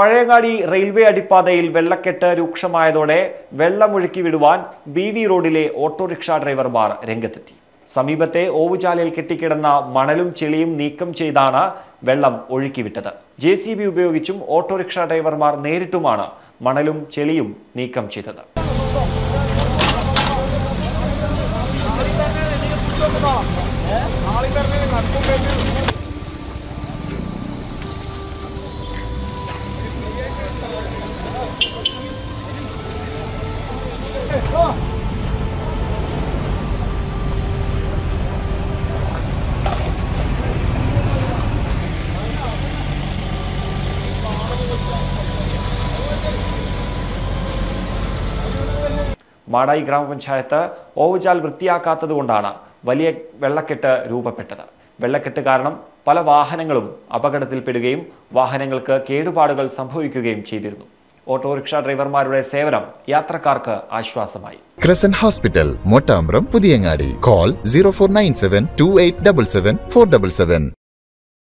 Pazhayangadi railway അടിപ്പാതയിൽ വെള്ളക്കെട്ട് രൂക്ഷമായതോടെ വെള്ളമൊഴുക്കി വിടുവാൻ ബി വി റോഡിലെ ഓട്ടോറിക്ഷ ഡ്രൈവർമാർ രംഗത്തെത്തി. സമീപത്തെ ഓവുചാലയിൽ കെട്ടിക്കിടന്ന മണലും ചെളിയും നീക്കം ചെയ്താണ് വെള്ളം ഒഴുക്കിവിട്ടത്. ജെ സി ബി ഉപയോഗിച്ചും ഓട്ടോറിക്ഷ ഡ്രൈവർമാർ നേരിട്ടുമാണ് മണലും ചെളിയും നീക്കം ചെയ്തത്. മാടായി ഗ്രാമപഞ്ചായത്ത് ഓവുചാൽ വൃത്തിയാക്കാത്തതുകൊണ്ടാണ് വലിയ വെള്ളക്കെട്ട് രൂപപ്പെട്ടത് വെള്ളക്കെട്ട് കാരണം പല വാഹനങ്ങളും അപകടത്തിൽപ്പെടുകയും വാഹനങ്ങൾക്ക് കേടുപാടുകൾ സംഭവിക്കുകയും ചെയ്തിരുന്നു ഓട്ടോറിക്ഷ ഡ്രൈവർമാരുടെ സേവനം യാത്രക്കാർക്ക് ആശ്വാസമായി Crescent Hospital, Motamram, Pudiyangadi. Call 0497 2877 477.